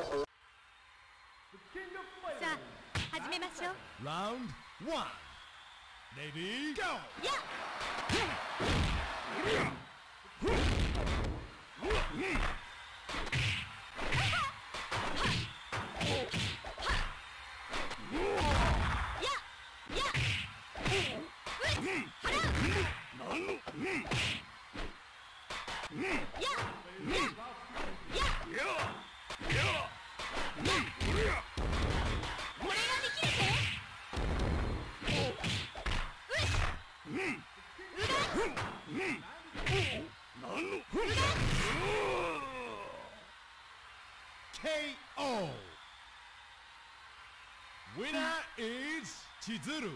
さあ始めましょう Round 1 Ready? Go! Yeah! Yeah! KO! Winner is Chizuru.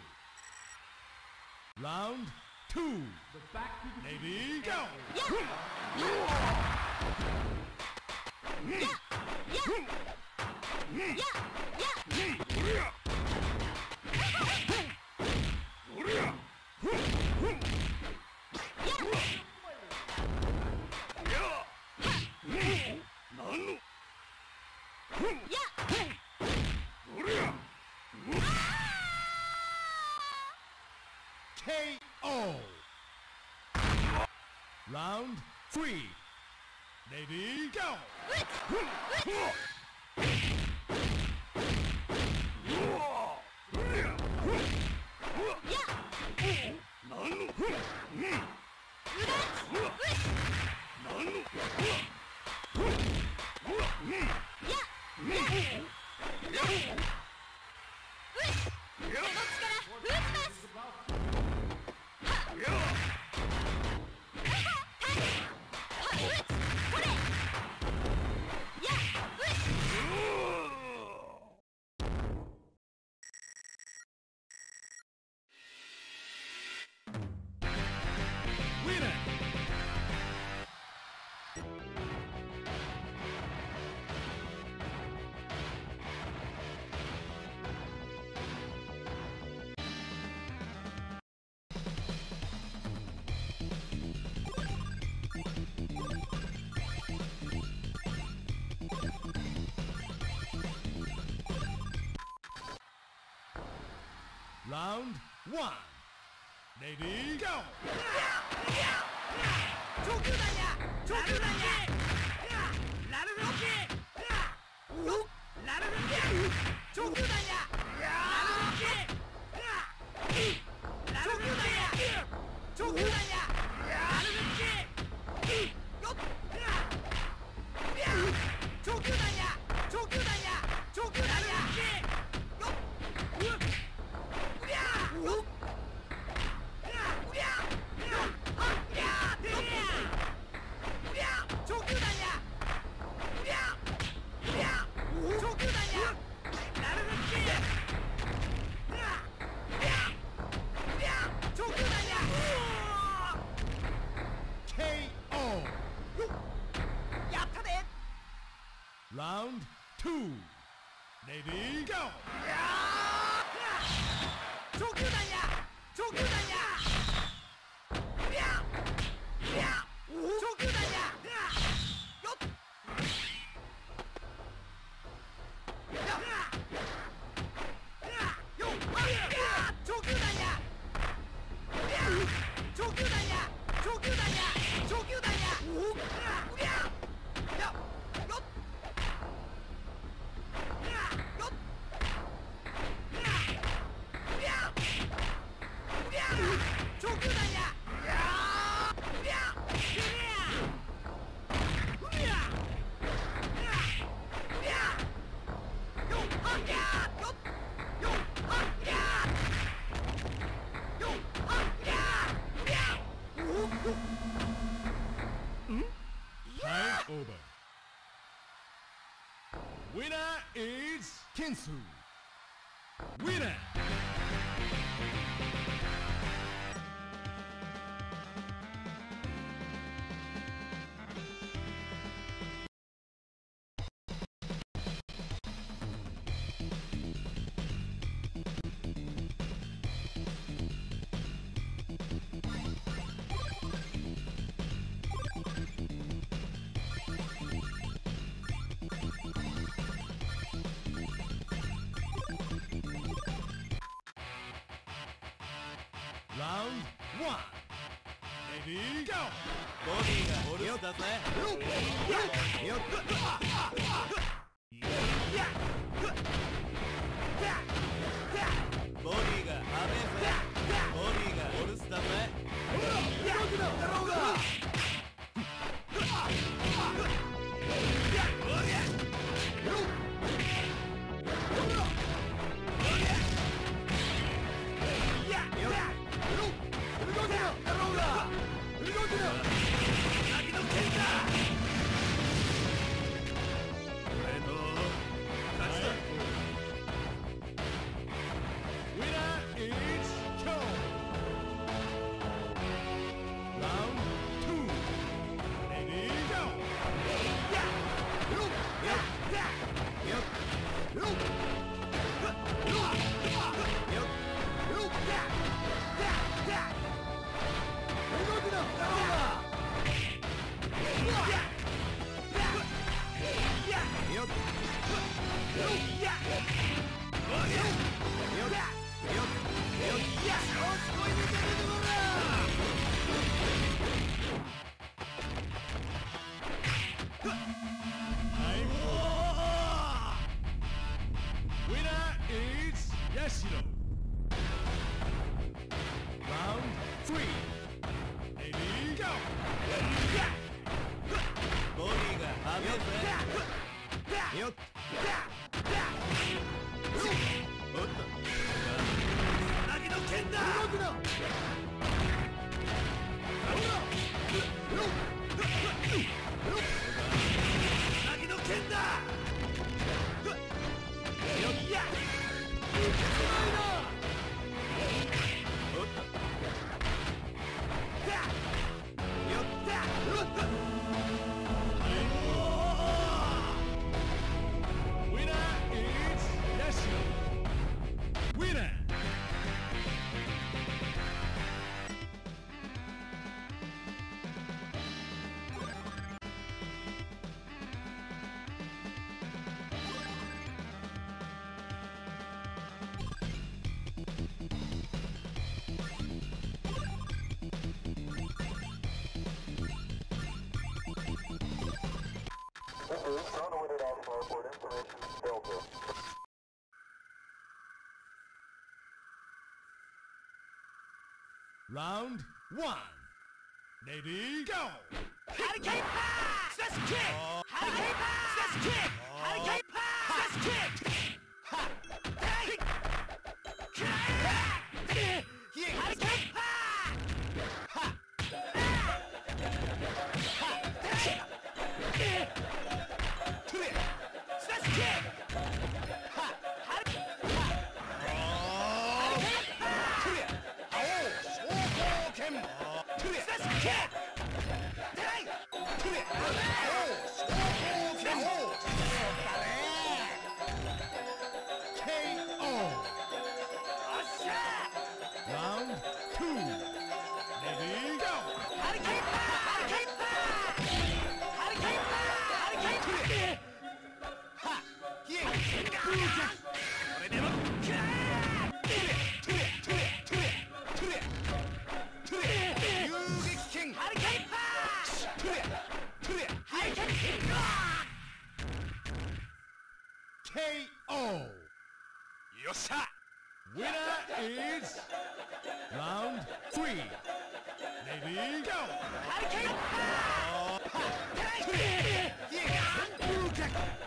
Round two. Lady, go! Yeah. Yeah. Yeah. Yeah. KO! Round three. Ready, go! ウ Hit! 라운드 1 레디 고! 조규다냐! 조규다냐! 라르로키! 욱! 라르로키! 조규다냐! 라르로키! 조규다냐! 조규다냐! Ready, go! 長 Winner is Kensou. Winner! ディーゴボディがお留守だぜよっよっ。おっとなぎの剣だ動くななぎの剣だよっや Round one. Ready, go! Hurricane pass! Let's kick! Hurricane pass! Let's kick! Hurricane pass! Let's kick! Kim! This kid! Hey! KO! Yosha! Winner is round three. Ready? Go! Hurricane!